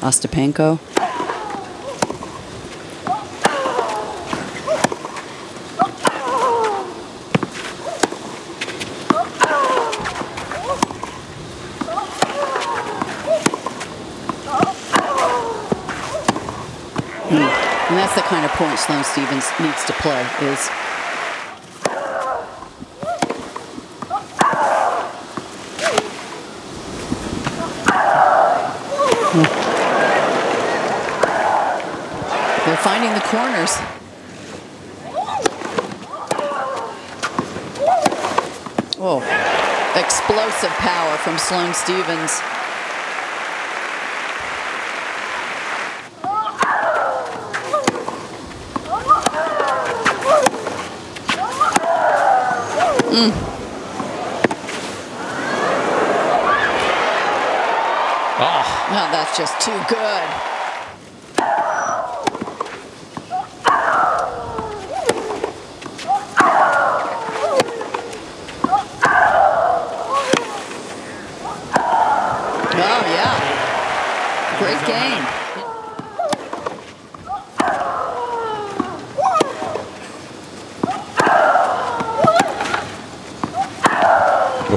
Ostapenko. Hmm. And that's the kind of point Sloane Stephens needs to play is They're finding the corners. Oh, explosive power from Sloane Stephens. Mm. Oh. No, that's just too good. Yeah. Great game.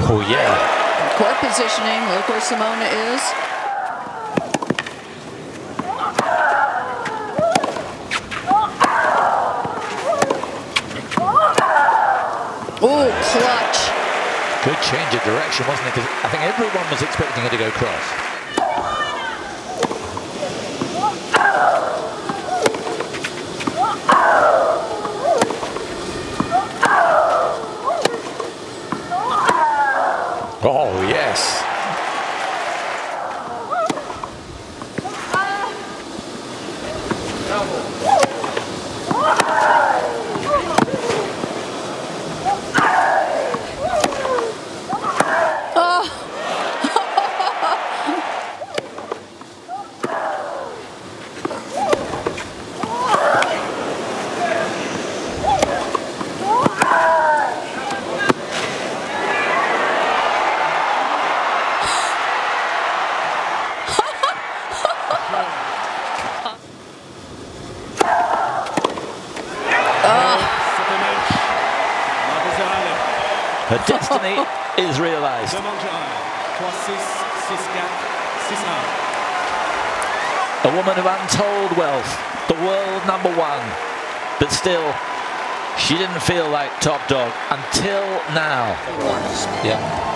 Oh, yeah. Court positioning. Look where Simona is. Oh, clutch. Good change of direction, wasn't it? I think everyone was expecting her to go cross. Oh. Her destiny is realised. A woman of untold wealth, the world number one, but still, she didn't feel like top dog until now. Yeah.